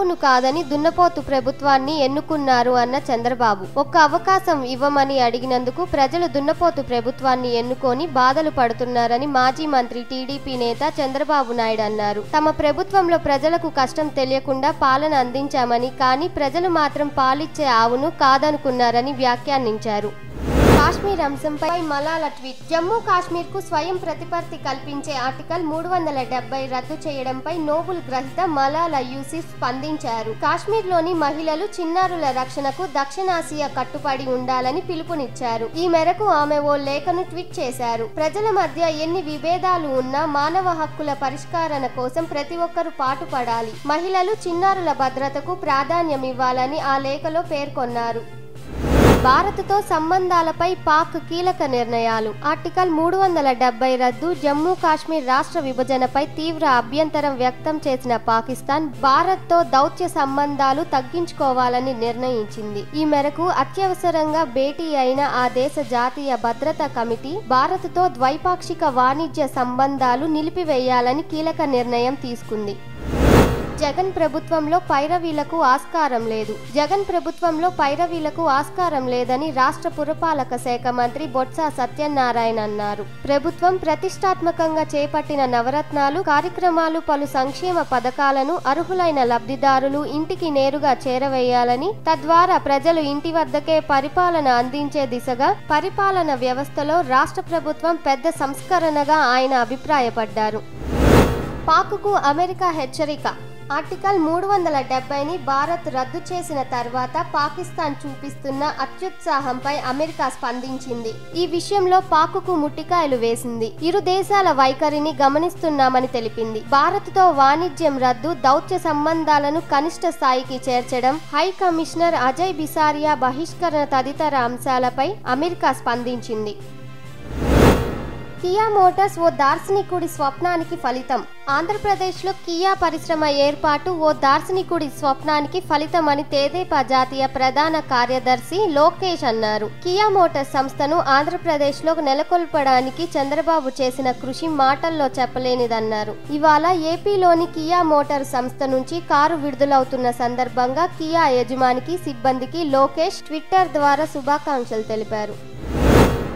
బాబును కాదని దున్నపోతు ప్రభుత్వాన్ని ఎన్నుకున్నారు అన్న చంద్రబాబు. ఒక్క అవకాశం ఇవ్వమని అడిగినందుకు ప్రజలు దున్నపోతు ప్రభుత్వాన్ని ఎన్నుకొని బాధలు పడుతున్నారని మాజీ మంత్రి టీడీపీ నేత చంద్రబాబు నాయుడు అన్నారు. తమ ప్రభుత్వంలో ప్రజలకు కష్టం తెలియకుండా పాలన అందించామని కానీ ప్రజలు మాత్రం పాలిచ్చే ఆవును కాదనుకున్నారని వ్యాఖ్యానించారు. కాశ్మీర్ అంశంపై మలాల ట్వీట్. జమ్మూ కాశ్మీర్కు స్వయం ప్రతిపత్తి కల్పించే ఆర్టికల్ మూడు వందల డెబ్బై రద్దు చేయడంపై నోబుల్ గ్రహీత మలాల యూసిఫ్ స్పందించారు. కాశ్మీర్లోని మహిళలు చిన్నారుల రక్షణకు దక్షిణాసియా కట్టుబడి ఉండాలని పిలుపునిచ్చారు. ఈ మేరకు ఆమె ఓ లేఖను ట్వీట్ చేశారు. ప్రజల మధ్య ఎన్ని విభేదాలు ఉన్నా మానవ హక్కుల పరిష్కారణ కోసం ప్రతి ఒక్కరూ పాటుపడాలి. మహిళలు చిన్నారుల భద్రతకు ప్రాధాన్యమివ్వాలని ఆ లేఖలో పేర్కొన్నారు. భారత్తో సంబంధాలపై పాక్ కీలక నిర్ణయాలు. ఆర్టికల్ మూడు వందల డెబ్బై రద్దు జమ్మూ కాశ్మీర్ రాష్ట్ర విభజనపై తీవ్ర అభ్యంతరం వ్యక్తం చేసిన పాకిస్తాన్ భారత్తో దౌత్య సంబంధాలు తగ్గించుకోవాలని నిర్ణయించింది. ఈ మేరకు అత్యవసరంగా భేటీ అయిన ఆ దేశ జాతీయ భద్రతా కమిటీ భారత్తో ద్వైపాక్షిక వాణిజ్య సంబంధాలు నిలిపివేయాలని కీలక నిర్ణయం తీసుకుంది. జగన్ ప్రభుత్వంలో పైరవీలకు ఆస్కారం లేదు. జగన్ ప్రభుత్వంలో పైరవీలకు ఆస్కారం లేదని రాష్ట్ర పురపాలక శాఖ మంత్రి బొత్స సత్యనారాయణ అన్నారు. ప్రభుత్వం ప్రతిష్టాత్మకంగా చేపట్టిన నవరత్నాలు కార్యక్రమాలు పలు సంక్షేమ పథకాలను అర్హులైన లబ్ధిదారులు ఇంటికి నేరుగా చేరవేయాలని తద్వారా ప్రజలు ఇంటి వద్దకే పరిపాలన అందించే దిశగా పరిపాలన వ్యవస్థలో రాష్ట్ర ప్రభుత్వం పెద్ద సంస్కరణగా ఆయన అభిప్రాయపడ్డారు. పాక్కు అమెరికా హెచ్చరిక ఆర్టికల్ మూడు వందల డెబ్బైని భారత్ రద్దు చేసిన తర్వాత పాకిస్తాన్ చూపిస్తున్న అత్యుత్సాహంపై అమెరికా స్పందించింది. ఈ విషయంలో పాకుకు ముట్టికాయలు వేసింది. ఇరు దేశాల వైఖరిని గమనిస్తున్నామని తెలిపింది. భారత్తో వాణిజ్యం రద్దు దౌత్య సంబంధాలను కనిష్ట స్థాయికి చేర్చడం హై కమిషనర్ అజయ్ బిసారియా బహిష్కరణ తదితర అంశాలపై అమెరికా స్పందించింది. కియా మోటార్స్ ఓ దార్శనికుడి స్వప్నానికి ఫలితం. ఆంధ్రప్రదేశ్లో కియా పరిశ్రమ ఏర్పాటు ఓ దార్శనికుడి స్వప్నానికి ఫలితమని తేదేపా జాతీయ ప్రధాన కార్యదర్శి లోకేష్ అన్నారు. కియా మోటార్స్ సంస్థను ఆంధ్రప్రదేశ్లో నెలకొల్పడానికి చంద్రబాబు చేసిన కృషి మాటల్లో చెప్పలేనిదన్నారు. ఇవాళ ఏపీలోని కియా మోటార్ సంస్థ నుంచి కారు విడుదలవుతున్న సందర్భంగా కియా యజమానికి సిబ్బందికి లోకేష్ ట్విట్టర్ ద్వారా శుభాకాంక్షలు తెలిపారు.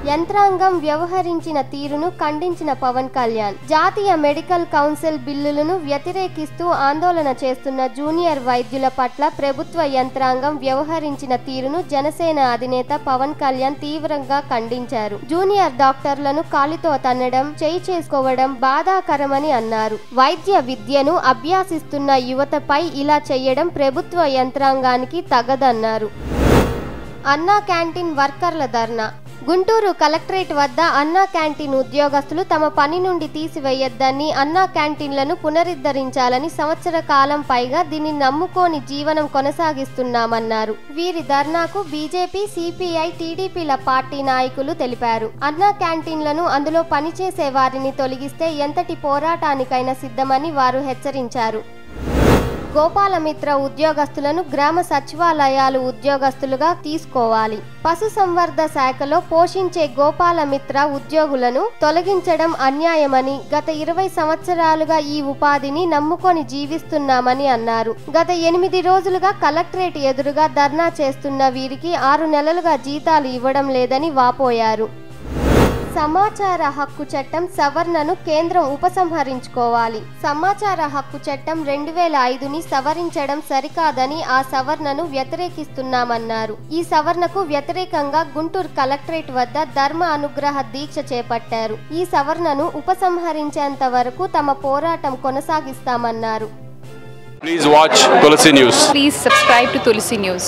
యంత్రాంగం వ్యవహరించిన తీరును ఖండించిన పవన్ కళ్యాణ్. జాతీయ మెడికల్ కౌన్సిల్ బిల్లులను వ్యతిరేకిస్తూ ఆందోళన చేస్తున్న జూనియర్ వైద్యుల పట్ల ప్రభుత్వ యంత్రాంగం వ్యవహరించిన తీరును జనసేన అధినేత పవన్ కళ్యాణ్ తీవ్రంగా ఖండించారు. జూనియర్ డాక్టర్లను కాలితో తన్నడం చేయి చేసుకోవడం బాధాకరమని అన్నారు. వైద్య విద్యను అభ్యాసిస్తున్న యువతపై ఇలా చేయడం ప్రభుత్వ యంత్రాంగానికి తగదన్నారు. అన్నా క్యాంటీన్ వర్కర్ల ధర్నా గుంటూరు కలెక్టరేట్ వద్ద అన్నా క్యాంటీన్ ఉద్యోగస్తులు తమ పని నుండి తీసివేయొద్దని అన్నా క్యాంటీన్లను పునరుద్ధరించాలని సంవత్సర కాలం పైగా దీన్ని నమ్ముకొని జీవనం కొనసాగిస్తున్నామన్నారు. వీరి ధర్నాకు బీజేపీ సిపిఐ టీడీపీల పార్టీ నాయకులు తెలిపారు. అన్నా క్యాంటీన్లను అందులో పనిచేసే వారిని తొలగిస్తే ఎంతటి పోరాటానికైనా సిద్ధమని వారు హెచ్చరించారు. గోపాలమిత్ర ఉద్యోగస్తులను గ్రామ సచివాలయాలు ఉద్యోగస్తులుగా తీసుకోవాలి. పశుసంవర్ధ శాఖలో పోషించే గోపాలమిత్ర ఉద్యోగులను తొలగించడం అన్యాయమని గత ఇరవై సంవత్సరాలుగా ఈ ఉపాధిని నమ్ముకొని జీవిస్తున్నామని అన్నారు. గత ఎనిమిది రోజులుగా కలెక్టరేట్ ఎదురుగా ధర్నా చేస్తున్న వీరికి ఆరు నెలలుగా జీతాలు ఇవ్వడం లేదని వాపోయారు. సమాచార హక్కు చట్టం సవరణను కేంద్రం ఉపసంహరించుకోవాలి సమాచార హక్కు చట్టం రెండు వేల ఐదుని సవరించడం సరికాదని ఆ సవరణను వ్యతిరేకిస్తున్నామన్నారు ఈ సవరణకు వ్యతిరేకంగా గుంటూరు కలెక్టరేట్ వద్ద ధర్మ అనుగ్రహ దీక్ష చేపట్టారు ఈ సవరణను ఉపసంహరించేంత వరకు తమ పోరాటం కొనసాగిస్తామన్నారు Please watch Tulsi News. Please subscribe to Tulsi News.